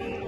Okay.